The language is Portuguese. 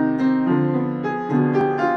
Música